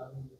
la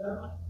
Yeah.